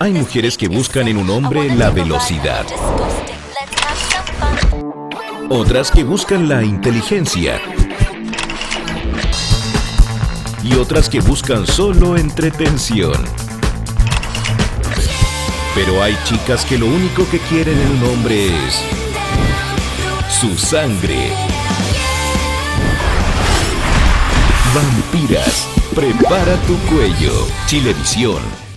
Hay mujeres que buscan en un hombre la velocidad. Otras que buscan la inteligencia. Y otras que buscan solo entretención. Pero hay chicas que lo único que quieren en un hombre es su sangre. Vampiras, prepara tu cuello. Chilevisión.